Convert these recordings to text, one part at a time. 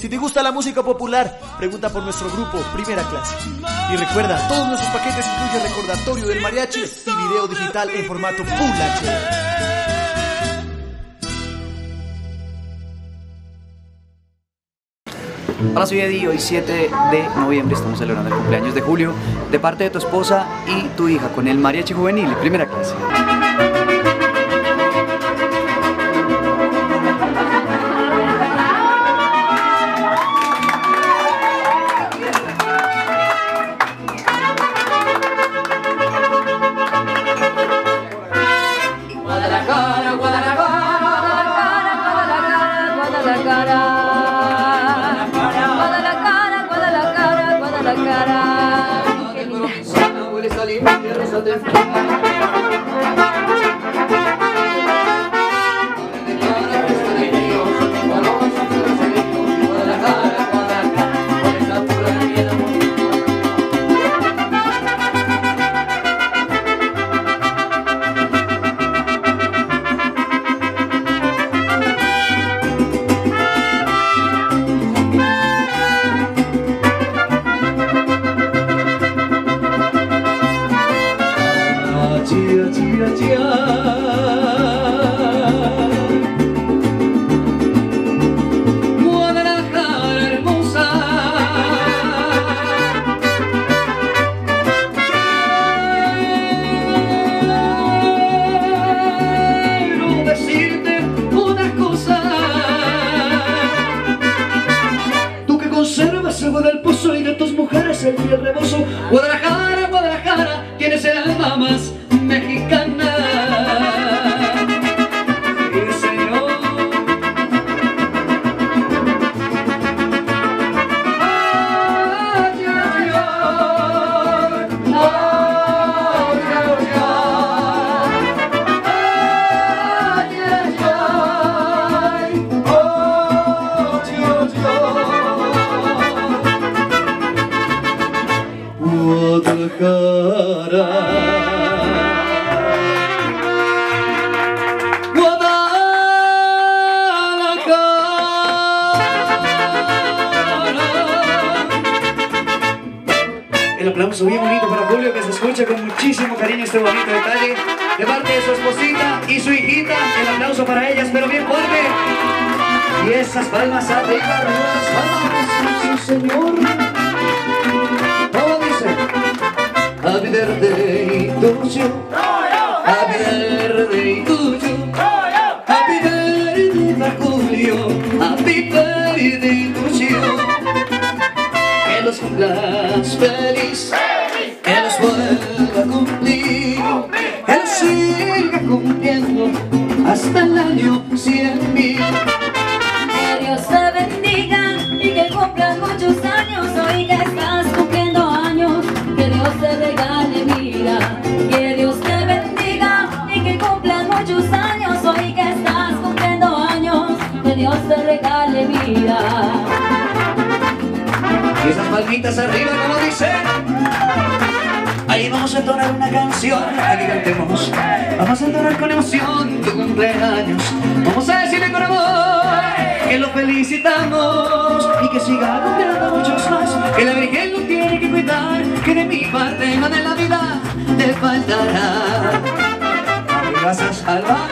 Si te gusta la música popular, pregunta por nuestro grupo Primera Clase. Y recuerda, todos nuestros paquetes incluyen recordatorio del mariachi y video digital en formato Full HD. Hola, soy Eddie. Hoy 7 de noviembre estamos celebrando el cumpleaños de Julio de parte de tu esposa y tu hija con el mariachi juvenil, primera clase. Para ellas, pero bien fuerte. Y esas palmas arriba, palmas, sí señor. ¿Cómo dice? Happy birthday to you. Happy birthday to you. Happy birthday para Julio. Happy birthday to you. Que los cumplas feliz, a entonar una canción, aquí cantemos. Vamos a entonar con emoción tu cumpleaños. Vamos a decirle con amor que lo felicitamos y que siga cumpliendo muchos más. Que la Virgen lo tiene que cuidar, que de mi parte nada en la vida te faltará. Gracias, Alba.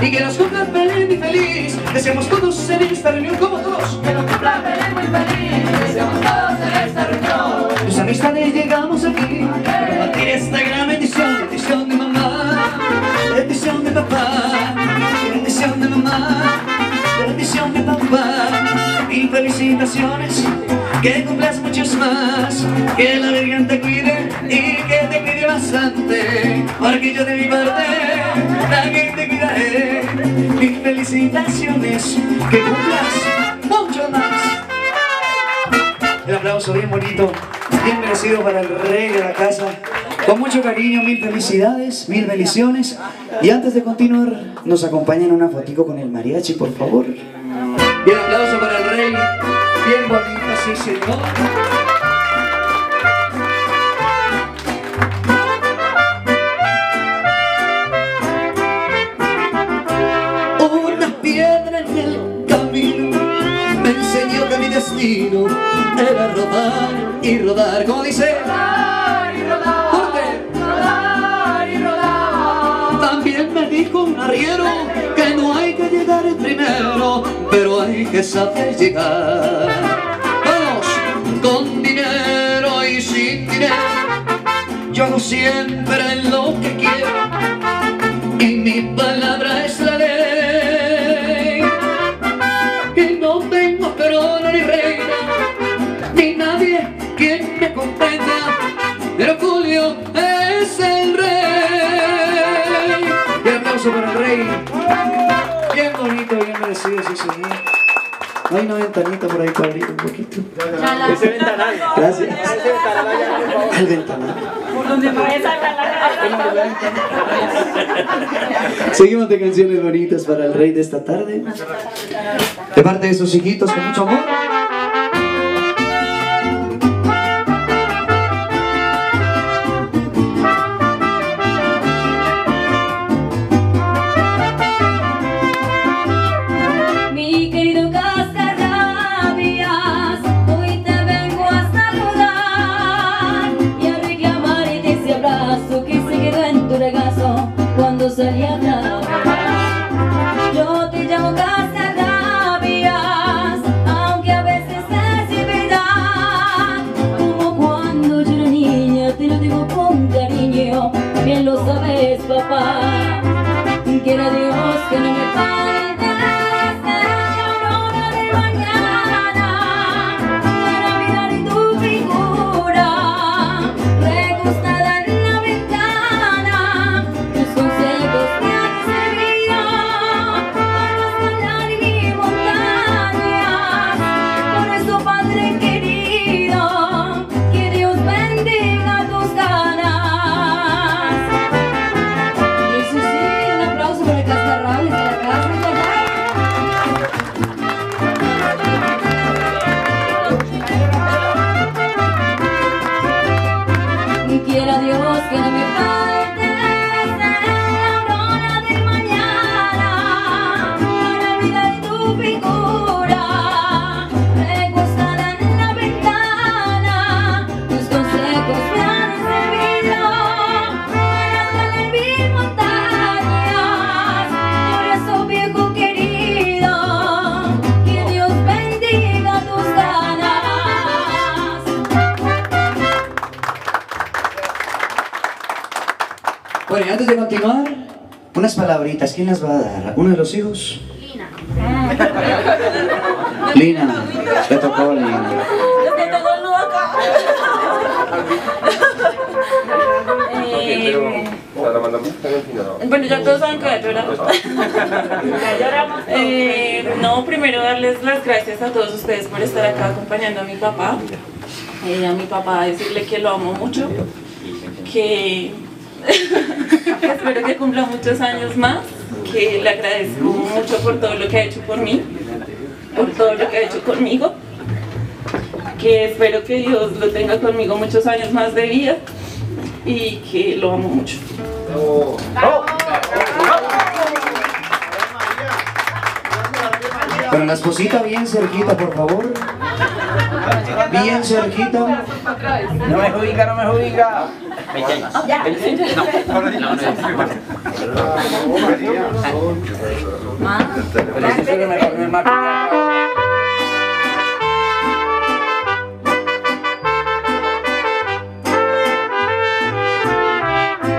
Y que nos cumplan feliz y feliz Deseamos todos en esta reunión como todos Que nos cumplan feliz, muy feliz mis tardes llegamos aquí para compartir esta gran bendición, bendición de mamá, bendición de papá, bendición de mamá, bendición de papá. Y felicitaciones, que cumplas muchos más, que la Virgen te cuide y que te cuide bastante, porque yo de mi parte también te cuidaré. Mis felicitaciones, que cumplas el aplauso bien bonito Bien merecido para el rey de la casa con mucho cariño, mil felicidades, mil bendiciones. Y antes de continuar, nos acompañan una fotico con el mariachi, por favor. Bien, aplauso para el rey. Bien bonito, sí, señor. Destino era rodar y rodar, como dice. Fuerte. También me dijo un arriero que no hay que llegar primero, pero hay que saber llegar. Vamos, con dinero y sin dinero, yo hago siempre lo que quiero y mi palabra es la ley. Pero Julio es el rey. Y aplauso para el rey. Bien bonito, bien merecido, sí señor. Hay una ventanita por ahí para abrir un poquito. Ese ventanal. Gracias. Ese ventanal. El ventanal. Por donde me Seguimos de canciones bonitas para el rey de esta tarde. De parte de sus hijitos, con mucho amor. Cuando salí a continuar, unas palabritas. ¿Quién las va a dar? ¿Uno de los hijos? Lina. Lina. Le tocó a Lina. Eh, Bueno, ya todos saben que voy a llorar. Eh, no, primero darles las gracias a todos ustedes por estar acá acompañando a mi papá. Eh, a mi papá decirle que lo amo mucho, que espero que cumpla muchos años más, que le agradezco mucho por todo lo que ha hecho por mí, por todo lo que ha hecho conmigo, que espero que Dios lo tenga conmigo muchos años más de vida y que lo amo mucho. Pero la esposita bien cerquita, por favor. Bien cerquita. No me judica, no me judica. Pero eso solo me pone el maquillaje.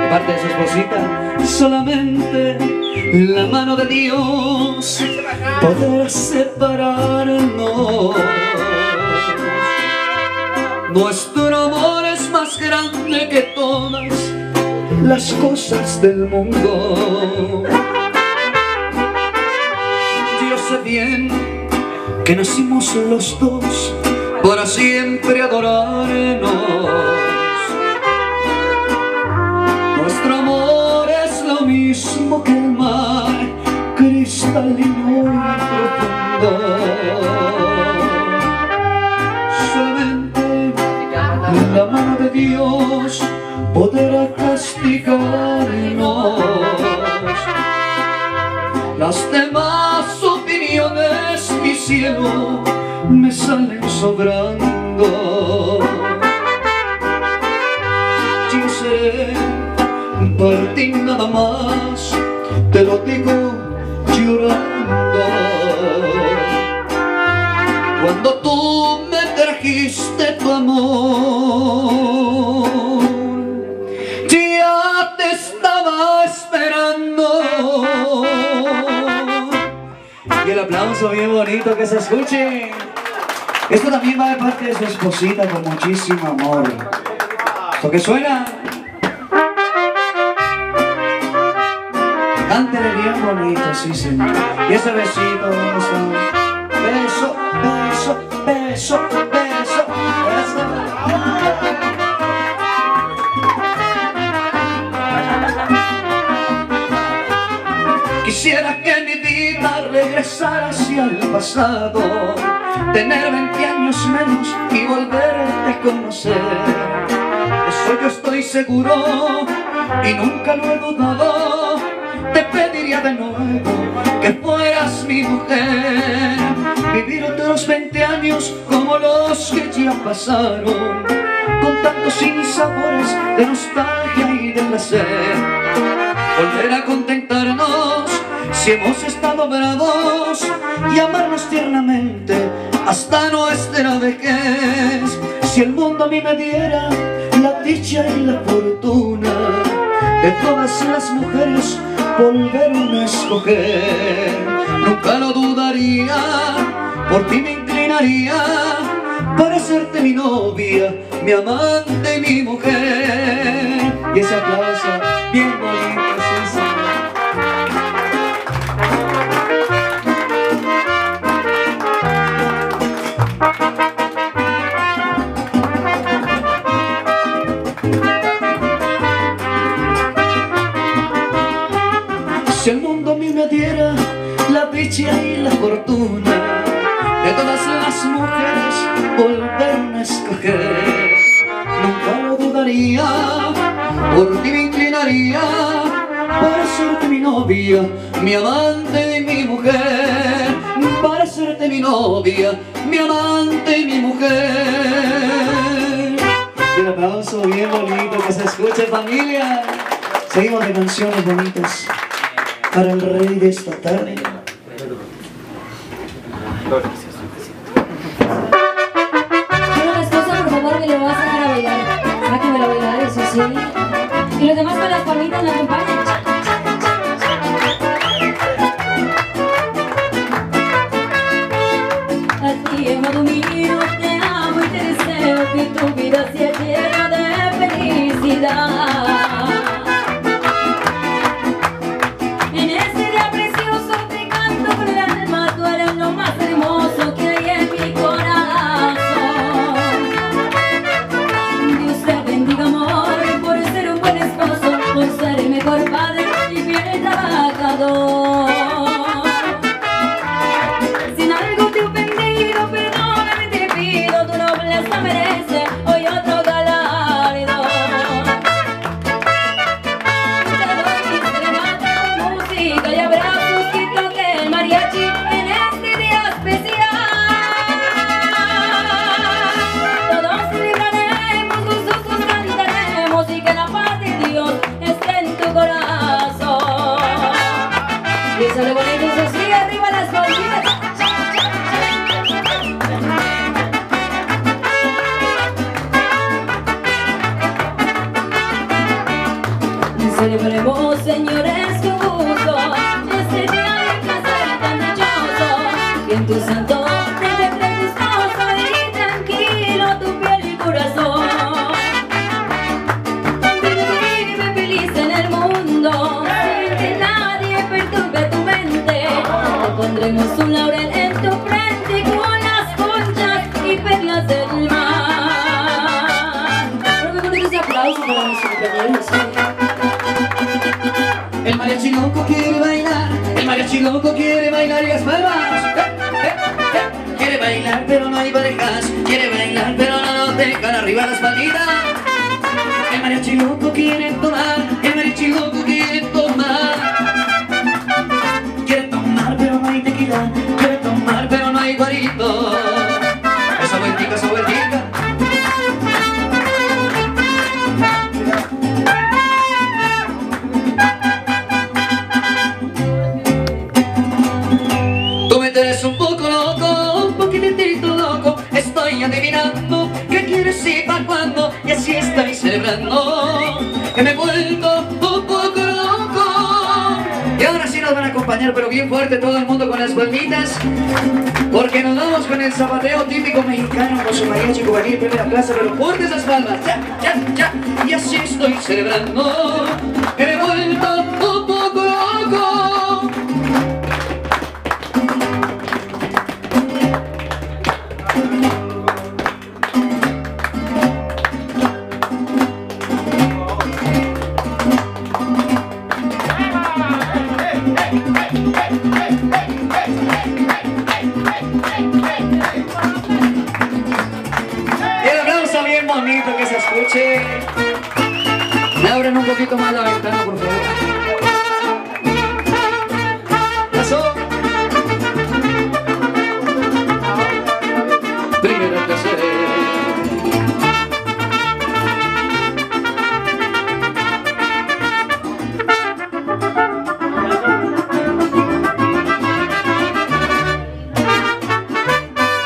De parte de su esposita. Solamente la mano de Dios podrá separarnos. Nuestro amor más grande que todas las cosas del mundo. Yo sé bien que nacimos los dos para siempre adorarnos. Nuestro amor es lo mismo que el mar, cristalino podrá castigarnos. Las demás opiniones, mi cielo, me salen sobrando. Yo por ti nada más, te lo digo llorando. Cuando tú me trajiste tu amor, El aplauso bien bonito que se escuche. Esto también va de parte de su esposita con muchísimo amor. ¿Esto que suena? Cántele bien bonito, sí señor. Y ese besito, ¿dónde está? Beso, beso, beso, beso, beso. Quisiera que regresara hacia el pasado Tener 20 años menos y volverte a conocer. Eso yo estoy seguro y nunca lo he dudado. Te pediría de nuevo que fueras mi mujer Vivir otros 20 años como los que ya pasaron Con tantos sinsabores de nostalgia y de placer. Volver a contentarnos si hemos estado bravos y amarnos tiernamente hasta nuestra vejez. Si el mundo a mí me diera la dicha y la fortuna de todas las mujeres volver a escoger, nunca lo dudaría, por ti me inclinaría para hacerte mi novia, mi amante y mi mujer. Y ese aplauso bien bonito, me diera la dicha y la fortuna de todas las mujeres volver a escoger, nunca lo dudaría, por ti me inclinaría para serte mi novia, mi amante y mi mujer, para serte mi novia, mi amante y mi mujer. Y un aplauso bien bonito que se escuche familia. Seguimos de canciones bonitas para el rey de esta tarde. Quiero una esposa, por favor, me lo va a sacar a bailar. Sáquenmelo a bailar, eso sí. Y los demás con las palmitas me acompañan. A ti, amado mío, El mariachi loco quiere bailar, el mariachi loco quiere bailar y las palmas. Quiere bailar pero no hay parejas, quiere bailar pero no nos dejan arriba las palmitas. El mariachi loco quiere tomar, Que me he vuelto un poco. Loco Y ahora sí nos van a acompañar pero bien fuerte todo el mundo con las palmitas Porque nos vamos con el zapateo típico mexicano Con su mariachi juvenil primera clase Pero fuerte esas palmas, ya, ya, ya Y así estoy celebrando Abren un poquito más la ventana, por favor. Pasó. Primera clase.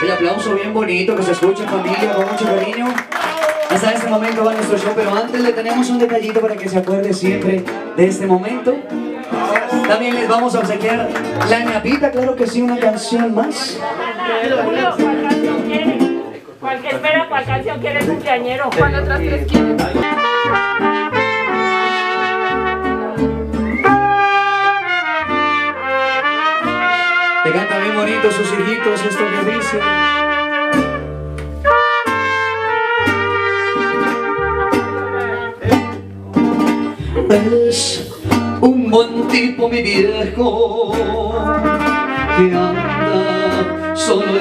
El aplauso bien bonito que se escucha familia mucho cariño. Hasta este momento va nuestro show, pero antes le tenemos un detallito para que se acuerde siempre de este momento. También les vamos a obsequiar la ñapita, claro que sí, una canción más. ¿cuál canción quiere? ¿Cuál que espera? ¿Cuál canción quiere el cumpleañero? ¿Cuál otras tres quiere? Te canta bien bonito sus hijitos esto que dice. Es un buen tipo mi viejo que anda solo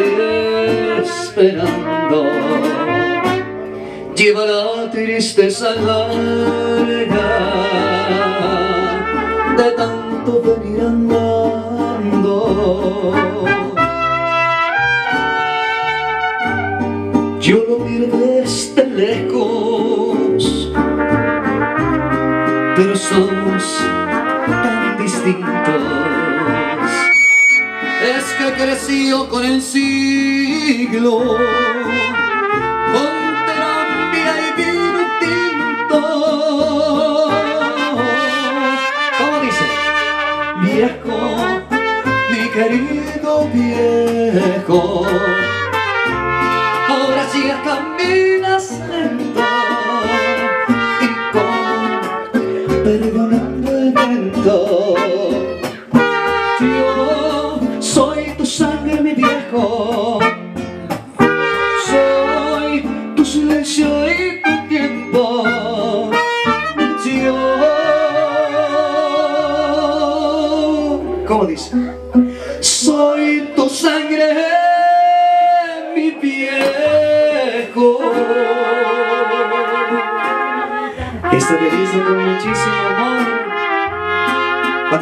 esperando. Lleva la tristeza larga de tanto venir andando. Pero somos tan distintos. Es que creció con el siglo, con terapia y vino tinto. ¿Cómo dice? Viejo, mi querido viejo,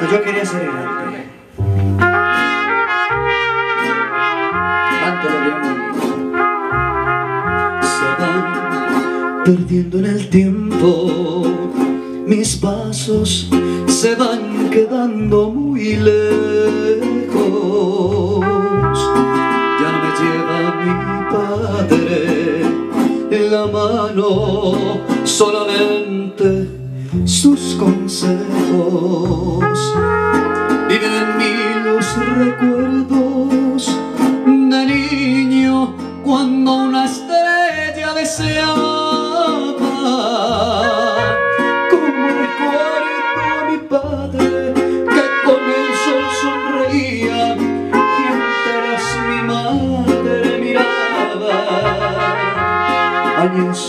Yo quería ser grande. Se van perdiendo en el tiempo. Mis pasos se van quedando muy lejos. Ya no me lleva mi padre en la mano, solamente sus consejos. Viven en mí los recuerdos de niño cuando una estrella deseaba. Como recuerdo a mi padre que con el sol sonreía mientras mi madre miraba. Años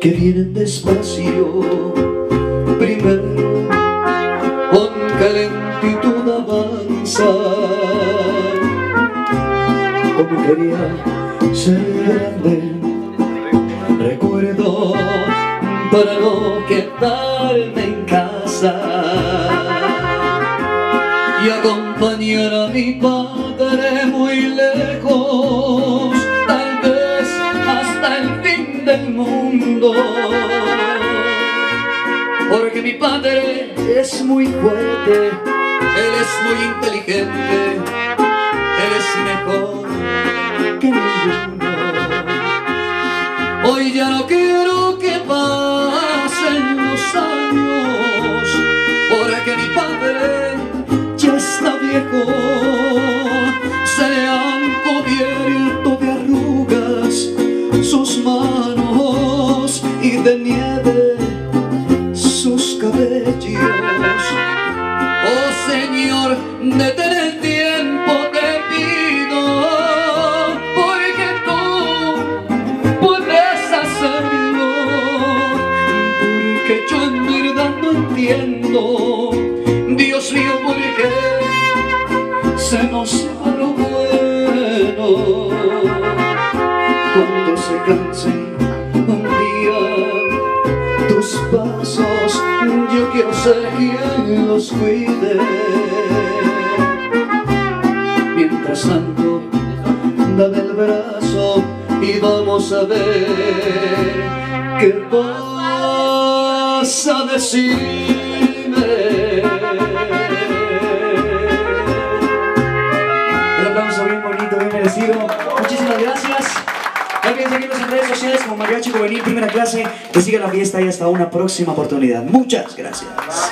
que vienen despacio Primero, con qué lentitud avanza. Como quería ser grande, recuerdo para no quedarme en casa y acompañar a mi padre muy lejos, tal vez hasta el fin del mundo. Porque mi padre es muy fuerte, él es muy inteligente, él es mejor que ninguno. Hoy ya no quiero que pasen los años, porque mi padre ya está viejo, se le han cubierto de arrugas sus manos y de nieve cuide. Mientras tanto, dame el brazo y vamos a ver qué vas a decirme. Un aplauso bien bonito, bien merecido. Muchísimas gracias. No olviden seguirnos en redes sociales como Mariachi Juvenil Primera Clase. Que siga la fiesta y hasta una próxima oportunidad. Muchas gracias.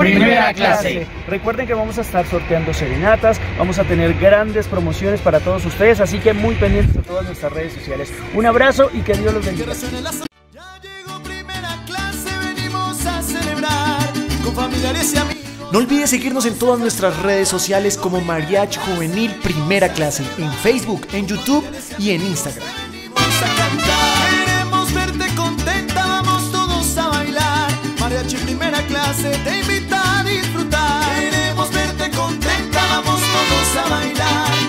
Primera clase. Recuerden que vamos a estar sorteando serenatas, vamos a tener grandes promociones para todos ustedes, así que muy pendientes de todas nuestras redes sociales. Un abrazo y que Dios los bendiga. Ya llegó primera clase, venimos a celebrar con familiares y amigos. No olvides seguirnos en todas nuestras redes sociales como Mariachi Juvenil Primera Clase, en Facebook, en YouTube y en Instagram. Venimos a cantar, queremos verte contenta, vamos todos a bailar. Mariachi Primera Clase, te bailar.